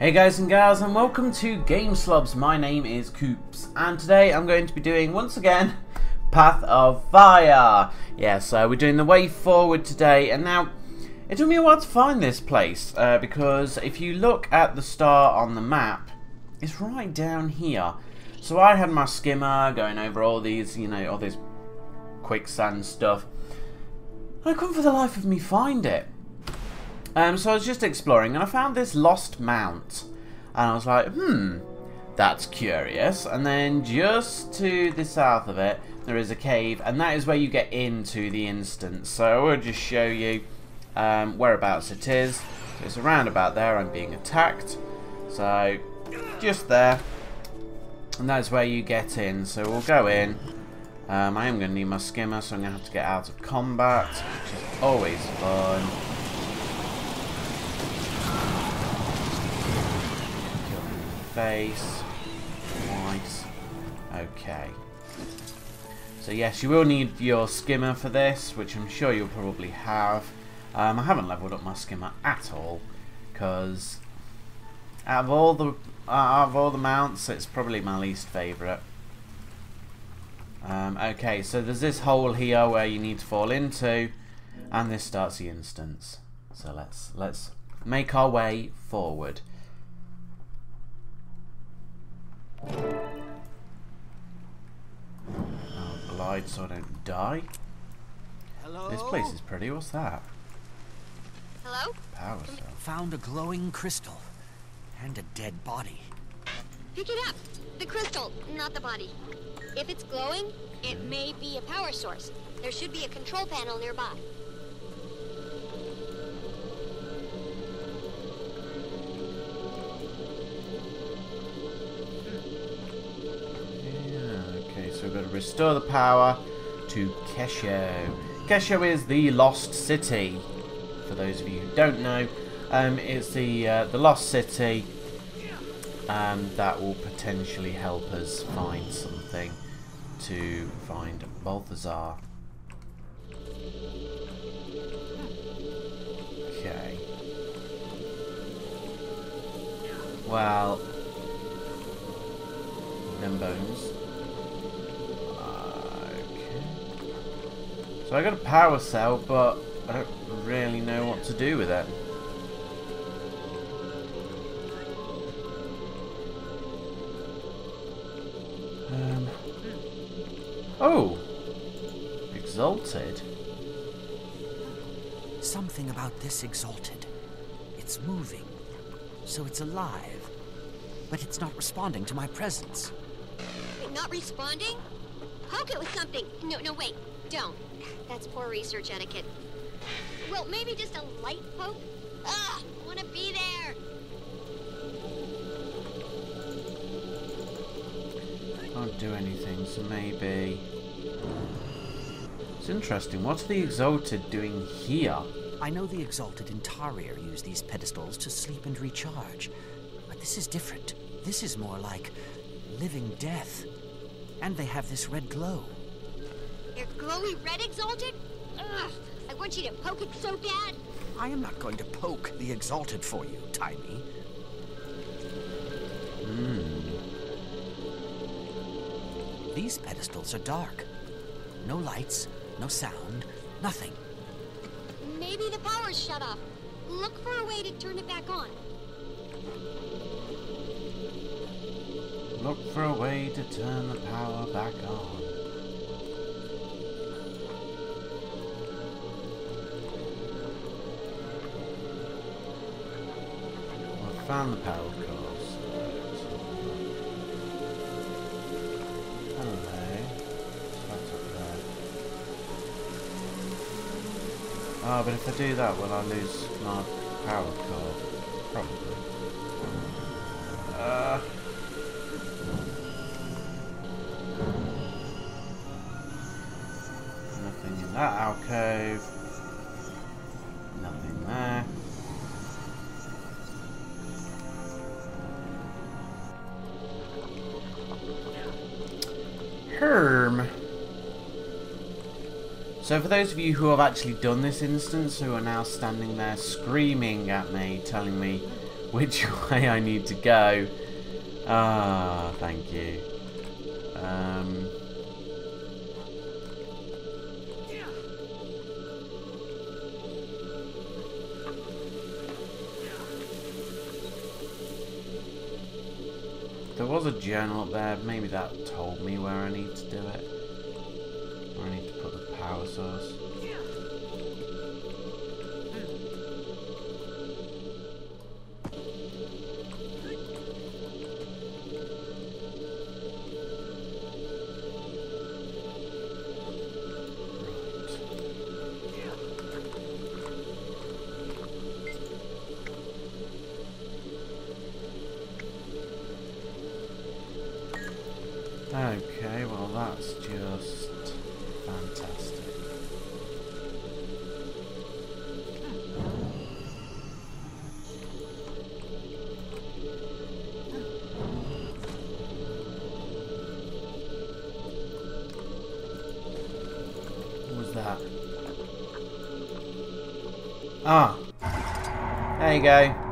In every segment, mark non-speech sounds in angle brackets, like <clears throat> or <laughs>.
Hey guys and gals and welcome to Game Slobs. My name is Coops and today I'm going to be doing once again <laughs> Path of Fire. Yeah, so we're doing the way forward today and now it took me a while to find this place uh, because if you look at the star on the map it's right down here. So I had my skimmer going over all these, you know, all this quicksand stuff. I couldn't for the life of me find it. Um, so I was just exploring and I found this lost mount. And I was like, hmm, that's curious. And then just to the south of it, there is a cave. And that is where you get into the instance. So I will just show you um, whereabouts it is. So it's around about there. I'm being attacked. So just there. And that's where you get in. So we'll go in. Um, I am going to need my skimmer, so I'm going to have to get out of combat, which is always fun. Twice. Okay. So yes, you will need your skimmer for this, which I'm sure you'll probably have. Um, I haven't leveled up my skimmer at all, because out of all the uh, out of all the mounts, it's probably my least favourite. Um, okay, so there's this hole here where you need to fall into, and this starts the instance. So let's let's make our way forward. Oh, glide so I don't die. Hello? This place is pretty. What's that? Hello? Power cell. Found a glowing crystal. And a dead body. Pick it up. The crystal, not the body. If it's glowing, it may be a power source. There should be a control panel nearby. Restore the power to Kesho. Kesho is the lost city. For those of you who don't know, um, it's the uh, the lost city um, that will potentially help us find something to find Balthazar. Okay. Well, them bones. So I got a power cell, but I don't really know what to do with it. Um. Oh! Exalted. Something about this exalted. It's moving. So it's alive. But it's not responding to my presence. Not responding? Poke it with something. No, no, wait. Don't. That's poor research etiquette. Well, maybe just a light poke? Ugh! I want to be there! Can't do anything, so maybe... It's interesting. What's the Exalted doing here? I know the exalted in Tarir use these pedestals to sleep and recharge. But this is different. This is more like living death. And they have this red glow. You're glowy red exalted? Ugh! I want you to poke it so bad! I am not going to poke the exalted for you, Taimi. Hmm. These pedestals are dark. No lights, no sound, nothing. Maybe the power's shut off. Look for a way to turn it back on. Look for a way to turn the power back on. Found the power cords. Hello. What's up there? Oh, but if I do that, will I lose my power cord? Probably. Uh, Nothing in that alcove. So for those of you who have actually done this instance, who are now standing there screaming at me, telling me which <laughs> way I need to go. Ah, thank you. Um, was a journal up there. Maybe that told me where I need to do it. Where I need to put the power source. Okay, well that's just fantastic. What was that? Ah! There you go.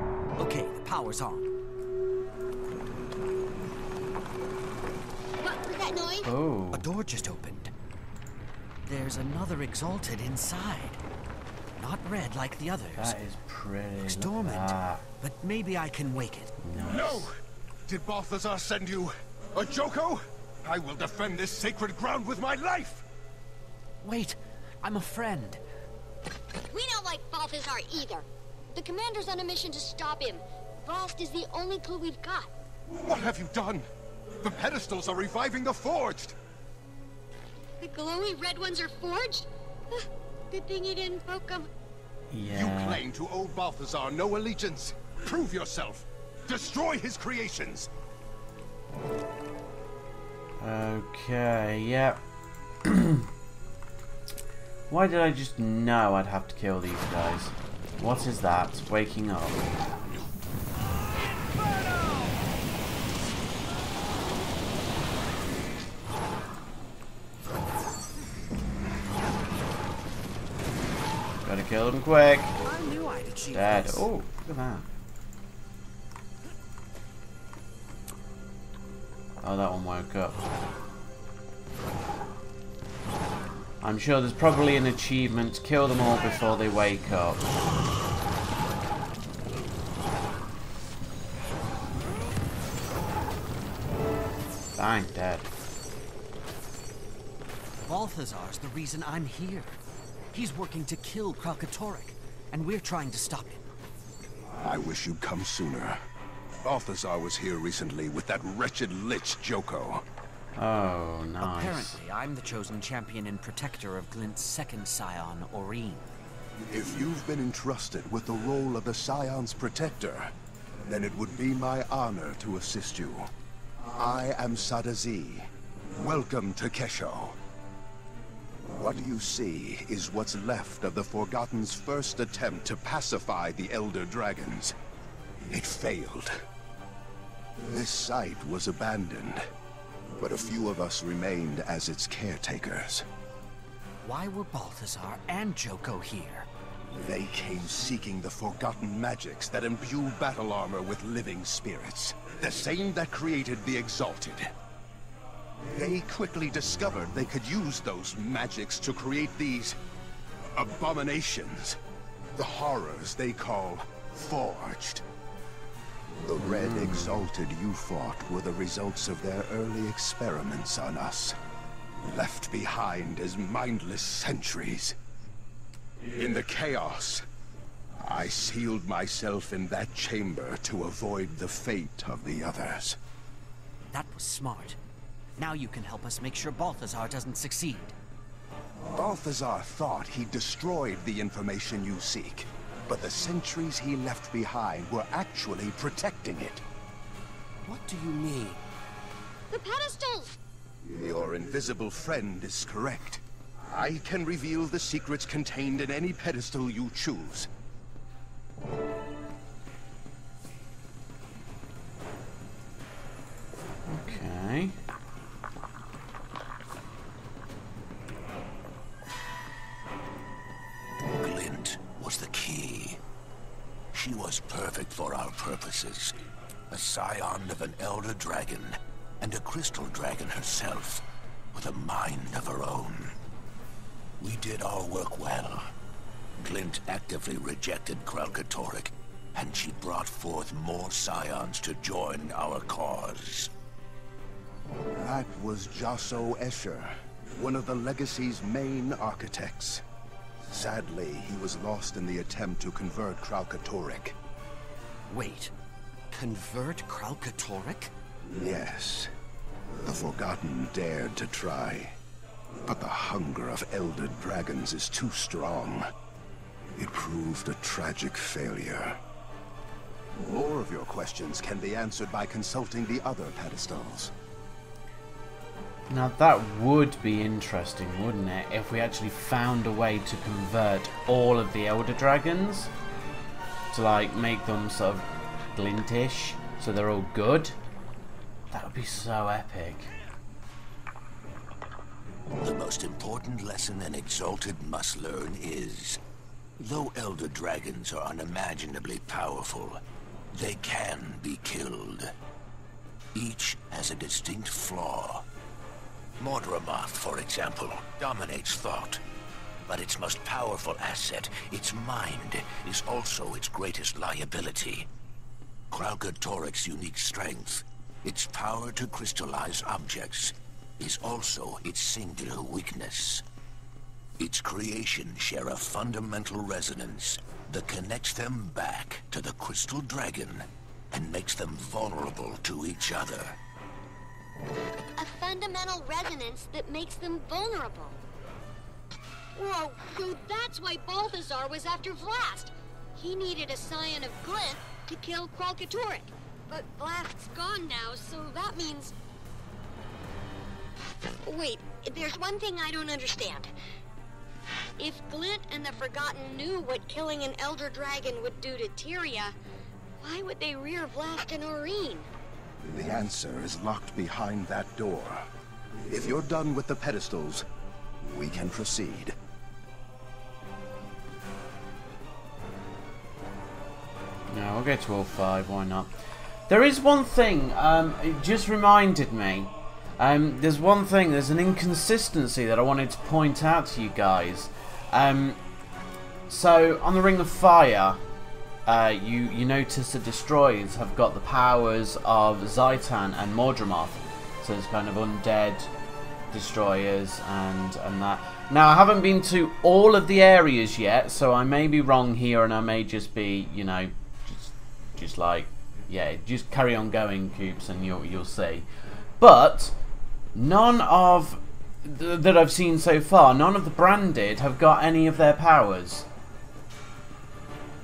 Exalted inside. Not red like the others. That is pretty. Looks dormant. But maybe I can wake it. No! Did Balthazar send you a Joko? I will defend this sacred ground with my life! Wait, I'm a friend. We don't like Balthazar either. The commander's on a mission to stop him. Frost is the only clue we've got. What have you done? The pedestals are reviving the forged! The glowy red ones are forged? Good thing he didn't poke him. Yeah. You claim to owe Balthazar no allegiance. Prove yourself. Destroy his creations. Okay, yep. <clears throat> Why did I just know I'd have to kill these guys? What is that? Waking up. Gotta kill them quick. I knew I'd achieve Dead. Oh, look at that. Oh, that one woke up. I'm sure there's probably an achievement to kill them all before they wake up. Bang, dead. Balthazar's the reason I'm here. He's working to kill Kralkatorrik, and we're trying to stop him. I wish you'd come sooner. Balthazar was here recently with that wretched lich Joko. Oh, nice. Apparently, I'm the chosen champion and protector of Glint's second scion, Aurene. If you've been entrusted with the role of the Scion's protector, then it would be my honor to assist you. I am Sadizi. Welcome to Kesho. What you see is what's left of the Forgotten's first attempt to pacify the Elder Dragons. It failed. This site was abandoned, but a few of us remained as its caretakers. Why were Balthazar and Joko here? They came seeking the forgotten magics that imbue battle armor with living spirits. The same that created the Exalted. They quickly discovered they could use those magics to create these... abominations. The horrors they call Forged. The Red hmm. Exalted you fought were the results of their early experiments on us. Left behind as mindless sentries. In the chaos, I sealed myself in that chamber to avoid the fate of the others. That was smart. Now you can help us make sure Balthazar doesn't succeed. Balthazar thought he destroyed the information you seek, but the sentries he left behind were actually protecting it. What do you mean? The pedestals! Your invisible friend is correct. I can reveal the secrets contained in any pedestal you choose. Of an elder dragon, and a crystal dragon herself, with a mind of her own. We did our work well. Glint actively rejected Kralkatorrik, and she brought forth more scions to join our cause. That was Jasso Escher, one of the Legacy's main architects. Sadly, he was lost in the attempt to convert Kralkatorrik. Wait, convert Kralkatorrik? Yes. The Forgotten dared to try. But the hunger of Elder Dragons is too strong. It proved a tragic failure. More of your questions can be answered by consulting the other pedestals. Now that would be interesting, wouldn't it? If we actually found a way to convert all of the Elder Dragons to like make them sort of glintish so they're all good. That would be so epic. The most important lesson an Exalted must learn is, though Elder Dragons are unimaginably powerful, they can be killed. Each has a distinct flaw. Mordremoth, for example, dominates thought. But its most powerful asset, its mind, is also its greatest liability. Kralkatorrik's unique strength, its power to crystallize objects, is also its singular weakness. Its creations share a fundamental resonance that connects them back to the Crystal Dragon and makes them vulnerable to each other. A fundamental resonance that makes them vulnerable. Whoa, so that's why Balthazar was after Vlast. He needed a scion of Glint to kill Kralkatorrik. But Vlast's gone now, so that means... Wait, there's one thing I don't understand. If Glint and the Forgotten knew what killing an Elder Dragon would do to Tyria, why would they rear Blast and Aurene? The answer is locked behind that door. If you're done with the pedestals, we can proceed. No, I'll go to all five, why not? There is one thing, um, it just reminded me. Um, there's one thing, there's an inconsistency that I wanted to point out to you guys. Um, so, on the Ring of Fire, uh, you, you notice the Destroyers have got the powers of Zhaitan and Mordremoth. So it's kind of undead destroyers and, and that. Now, I haven't been to all of the areas yet, so I may be wrong here and I may just be, you know, just, like, yeah, just carry on going, Coops, and you'll, you'll see. But, none of, th that I've seen so far, none of the branded have got any of their powers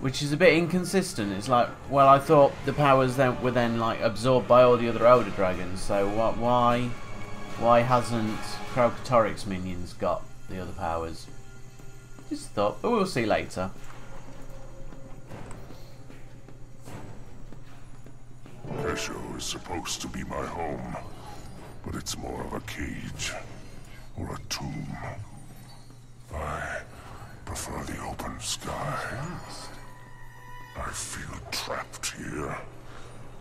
which is a bit inconsistent. It's like, well, I thought the powers then were then like absorbed by all the other Elder Dragons. So what? Why? Why hasn't Kralkatorrik's minions got the other powers? Just thought, but we'll see later. Is supposed to be my home, but it's more of a cage or a tomb. I prefer the open sky. I feel trapped here.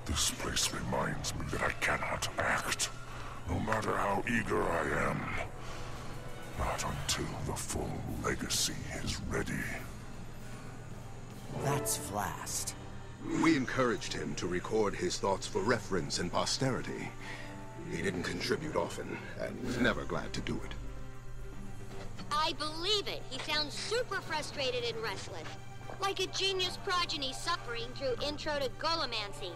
This place reminds me that I cannot act, no matter how eager I am. Not until the full legacy is ready. That's Vlast. We encouraged him to record his thoughts for reference and posterity. He didn't contribute often, and was never glad to do it. I believe it. He sounds super frustrated and restless. Like a genius progeny suffering through intro to Golemancy.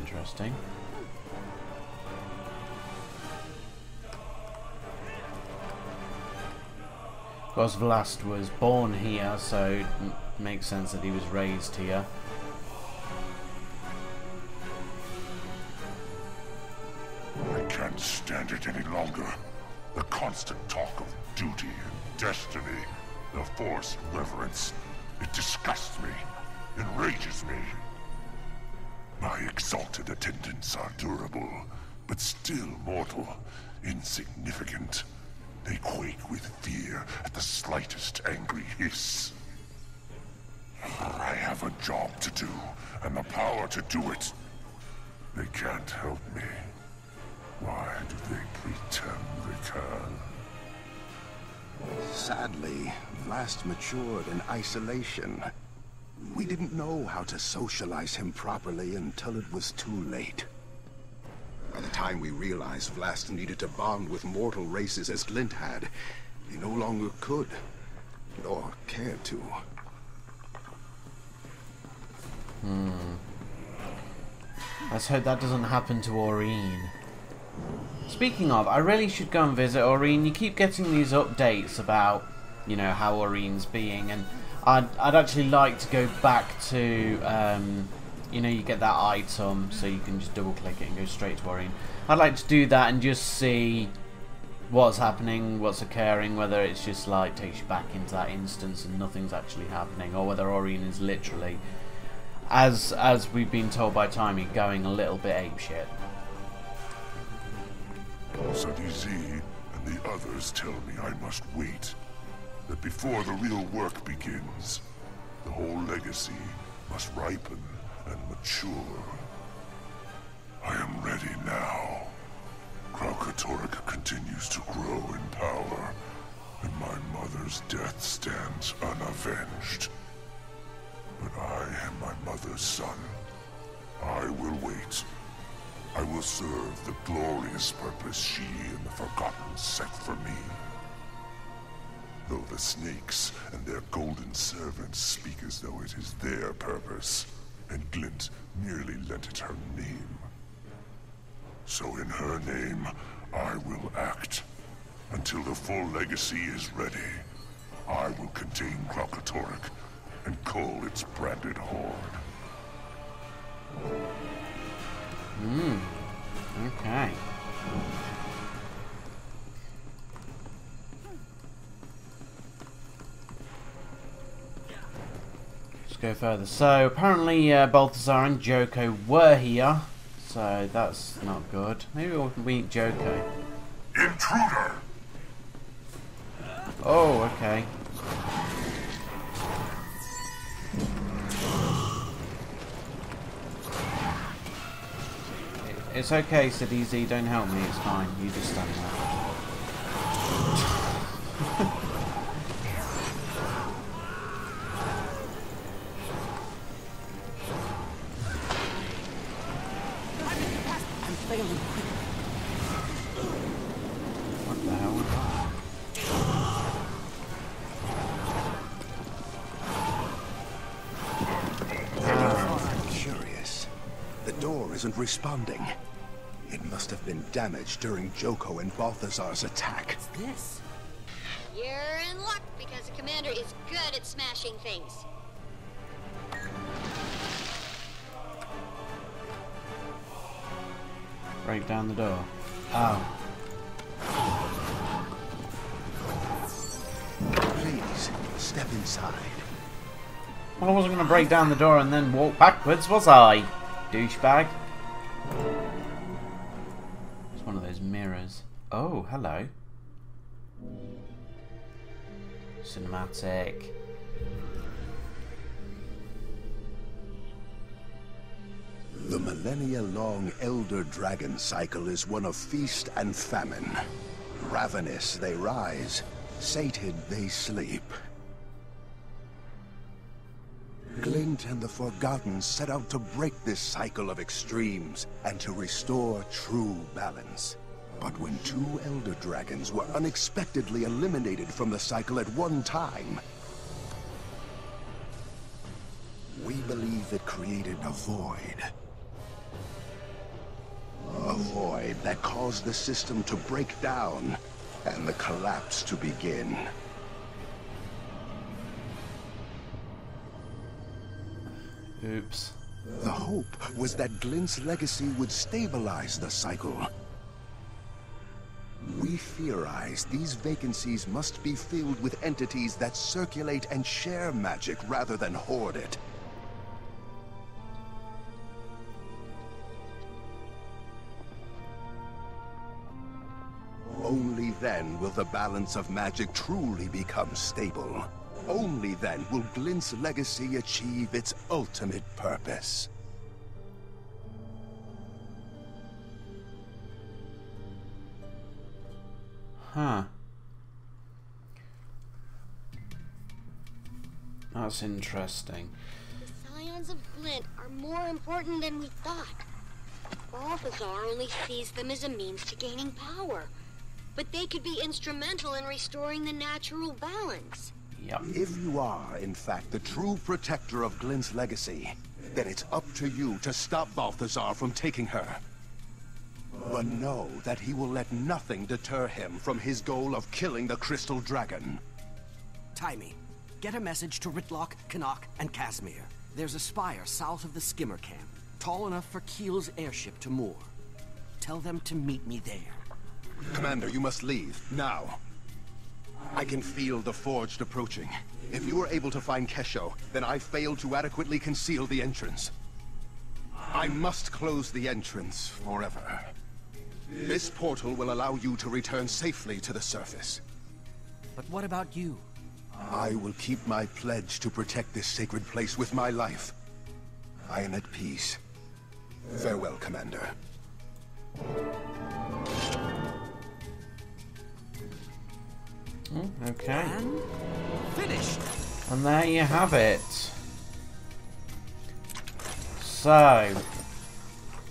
Interesting. Course, Vlast was born here, so it makes sense that he was raised here. I can't stand it any longer. The constant talk of duty and destiny, the forced reverence. It disgusts me, enrages me. My exalted attendants are durable, but still mortal, insignificant. They quake with fear at the slightest angry hiss. I have a job to do, and the power to do it. They can't help me. Why do they pretend they can? Sadly, Vlast matured in isolation. We didn't know how to socialize him properly until it was too late. By the time we realized Vlast needed to bond with mortal races as Glint had, he no longer could, nor cared to. Hmm. Let's hope that doesn't happen to Aurene. Speaking of, I really should go and visit Aurene. You keep getting these updates about, you know, how Aurene's being, and I'd, I'd actually like to go back to, um, you know, you get that item, so you can just double click it and go straight to Aurene. I'd like to do that and just see what's happening, what's occurring, whether it's just like takes you back into that instance and nothing's actually happening, or whether Aurene is literally, as as we've been told by Taimi, going a little bit apeshit. Z and the others tell me I must wait. That before the real work begins, the whole legacy must ripen and mature. I am ready now. Kralkatorrik continues to grow in power, and my mother's death stands unavenged. But I am my mother's son. I will wait. I will serve the glorious purpose she and the Forgotten set for me. Though the snakes and their golden servants speak as though it is their purpose, and Glint merely lent it her name. So in her name, I will act. Until the full legacy is ready, I will contain Kralkatorrik and cull its branded horde. Hmm. Okay. Go further. So apparently uh, Balthazar and Joko were here, so that's not good. Maybe we'll meet Joko. Intruder! Oh, okay. It's okay, Sadizi. Don't help me. It's fine. You just stand there. <laughs> responding. It must have been damaged during Joko and Balthazar's attack. What's This? You're in luck because the commander is good at smashing things. Break down the door. Oh. Please, step inside. Well, I wasn't going to break down the door and then walk backwards, was I? Douchebag. It's one of those mirrors. Oh, hello. Cinematic. The millennia-long Elder Dragon cycle is one of feast and famine. Ravenous they rise, sated they sleep. Glint and the Forgotten set out to break this cycle of extremes and to restore true balance. But when two Elder Dragons were unexpectedly eliminated from the cycle at one time, we believe it created a void. A void that caused the system to break down and the collapse to begin. Oops. The hope was that Glint's legacy would stabilize the cycle. We theorize these vacancies must be filled with entities that circulate and share magic rather than hoard it. Only then will the balance of magic truly become stable. Only then will Glint's legacy achieve its ultimate purpose. Huh. That's interesting. The scions of Glint are more important than we thought. Balthazar only sees them as a means to gaining power. But they could be instrumental in restoring the natural balance. Yep. If you are, in fact, the true protector of Glint's legacy, then it's up to you to stop Balthazar from taking her. But know that he will let nothing deter him from his goal of killing the Crystal Dragon. Taimi, get a message to Rytlock, Canach, and Kasmeer. There's a spire south of the skimmer camp, tall enough for Kiel's airship to moor. Tell them to meet me there. Commander, you must leave, now. I can feel the Forged approaching. If you are able to find Kesho, then I failed to adequately conceal the entrance. I must close the entrance forever. This portal will allow you to return safely to the surface. But what about you? I will keep my pledge to protect this sacred place with my life. I am at peace. Farewell, Commander. Okay. And finished. And there you have it. So,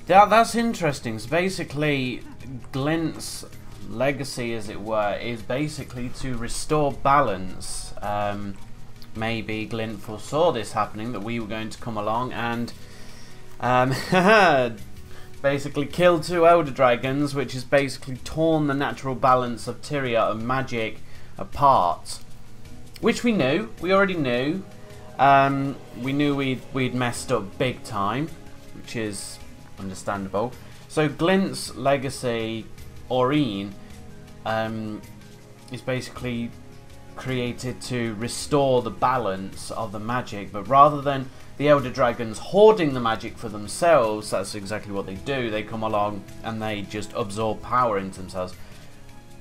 that that's interesting. So basically, Glint's legacy, as it were, is basically to restore balance. Um, maybe Glint foresaw this happening, that we were going to come along and um, <laughs> basically kill two Elder Dragons, which has basically torn the natural balance of Tyria and magic apart. Which we knew, we already knew. Um, we knew we'd, we'd messed up big time, which is understandable. So Glint's legacy, Aurene, um, is basically created to restore the balance of the magic, but rather than the Elder Dragons hoarding the magic for themselves, that's exactly what they do. They come along and they just absorb power into themselves.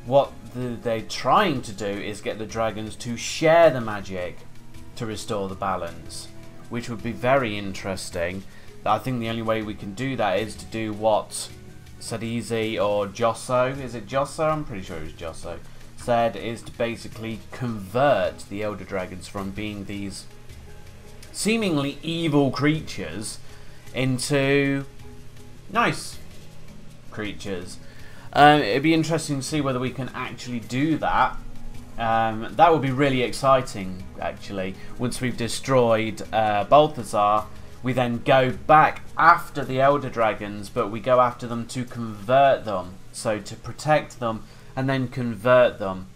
What the, they're trying to do is get the dragons to share the magic to restore the balance, which would be very interesting. I think the only way we can do that is to do what Sadizi or Josso, is it Josso? I'm pretty sure it was Josso, said is to basically convert the Elder Dragons from being these seemingly evil creatures into nice creatures. Um, it'd be interesting to see whether we can actually do that. Um, that would be really exciting, actually. Once we've destroyed uh, Balthazar, we then go back after the Elder Dragons, but we go after them to convert them. So to protect them and then convert them.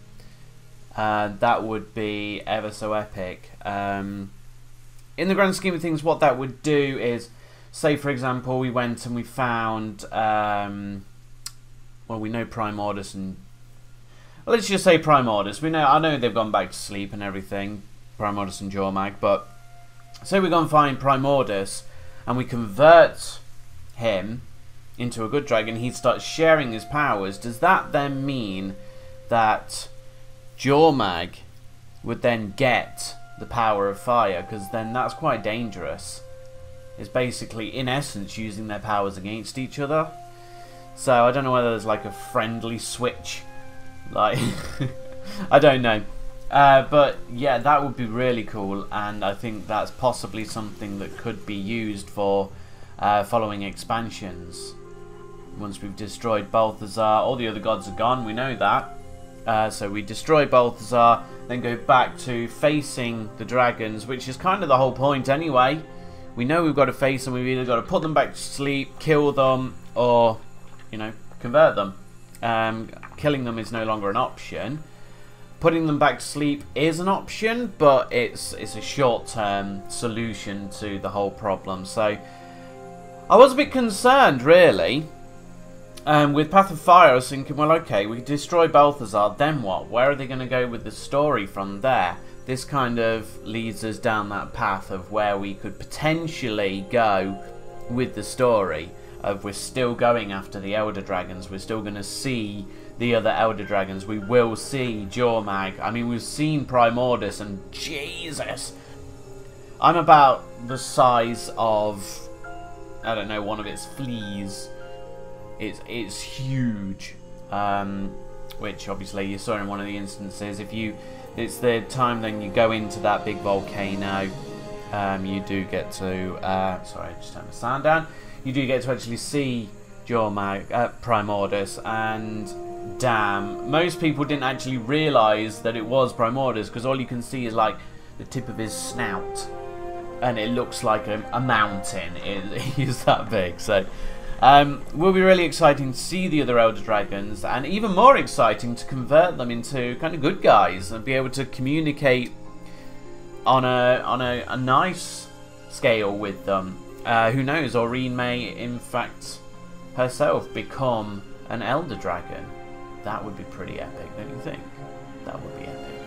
Uh, that would be ever so epic. Um, in the grand scheme of things, what that would do is, say for example, we went and we found, um, well, we know Primordus and let's just say Primordus. We know, I know they've gone back to sleep and everything, Primordus and Jormag, but say we go and find Primordus and we convert him into a good dragon, he starts sharing his powers. Does that then mean that Jormag would then get the power of fire? Because then that's quite dangerous. It's basically, in essence, using their powers against each other. So I don't know whether there's like a friendly switch. Like, <laughs> I don't know. Uh, but yeah, that would be really cool, and I think that's possibly something that could be used for uh, following expansions. Once we've destroyed Balthazar, all the other gods are gone, we know that. Uh, so we destroy Balthazar, then go back to facing the dragons, which is kind of the whole point anyway. We know we've got to face them, we've either got to put them back to sleep, kill them, or, you know, convert them. Um, killing them is no longer an option. Putting them back to sleep is an option, but it's it's a short-term solution to the whole problem. So I was a bit concerned, really. Um, with Path of Fire, I was thinking, well, okay, we destroy Balthazar, then what? Where are they going to go with the story from there? This kind of leads us down that path of where we could potentially go with the story. Of we're still going after the Elder Dragons, we're still going to see the other Elder Dragons. We will see Jormag. I mean, we've seen Primordus, and Jesus, I'm about the size of I don't know one of its fleas. It's it's huge, um, which obviously you saw in one of the instances. If you, it's the time then you go into that big volcano. Um, you do get to. Uh, sorry, I just turned the sound down. You do get to actually see Jormag, uh, Primordus, and damn, most people didn't actually realise that it was Primordus because all you can see is like the tip of his snout and it looks like a, a mountain. <laughs> He's that big. So um, will be really exciting to see the other Elder Dragons, and even more exciting to convert them into kind of good guys and be able to communicate on a on a, a nice scale with them. Uh, who knows? Aurene may, in fact, herself become an Elder Dragon. That would be pretty epic, don't you think? That would be epic.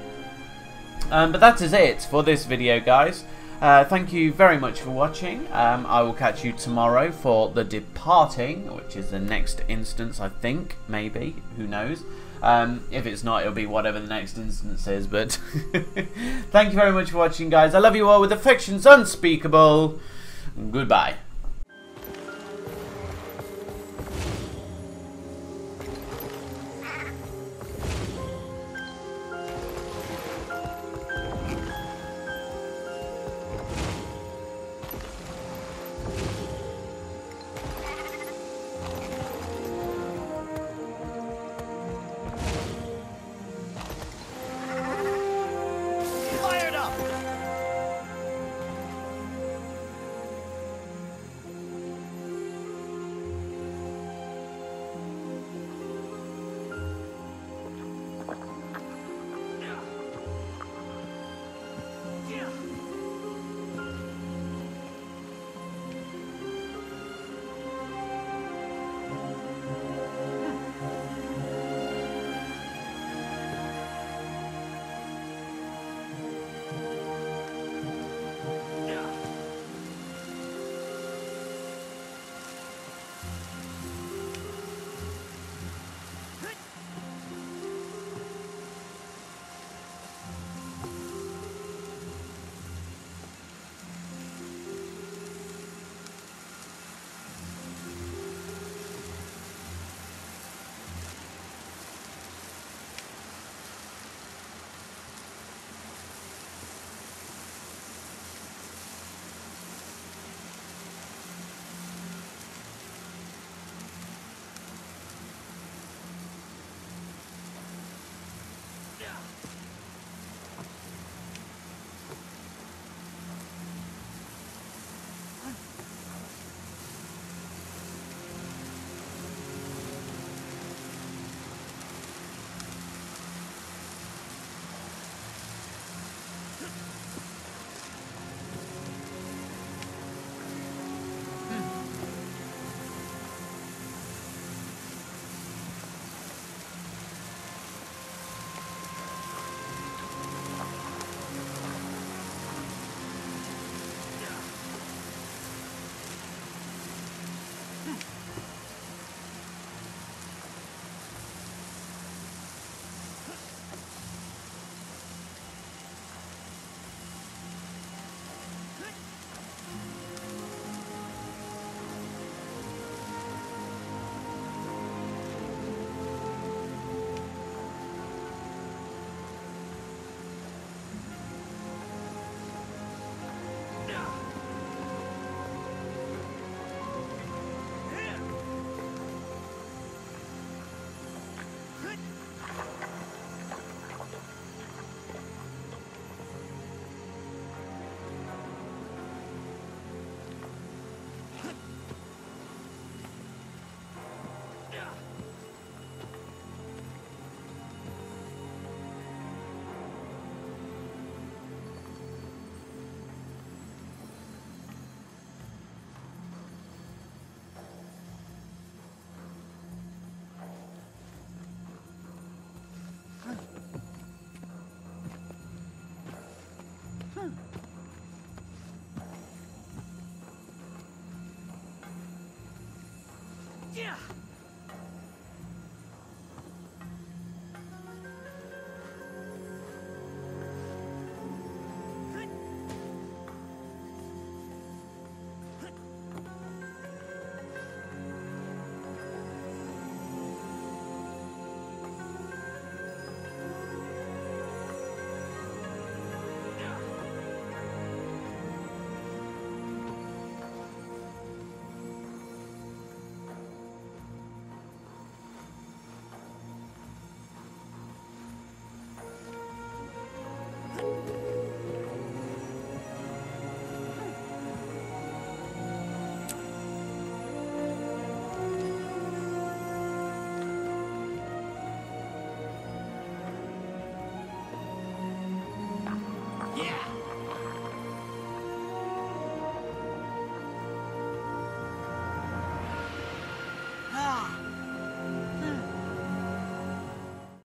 Um, but that is it for this video, guys. Uh, thank you very much for watching. Um, I will catch you tomorrow for The Departing, which is the next instance, I think, maybe, who knows. Um, if it's not, it'll be whatever the next instance is, but <laughs> thank you very much for watching, guys. I love you all with affections unspeakable. Goodbye.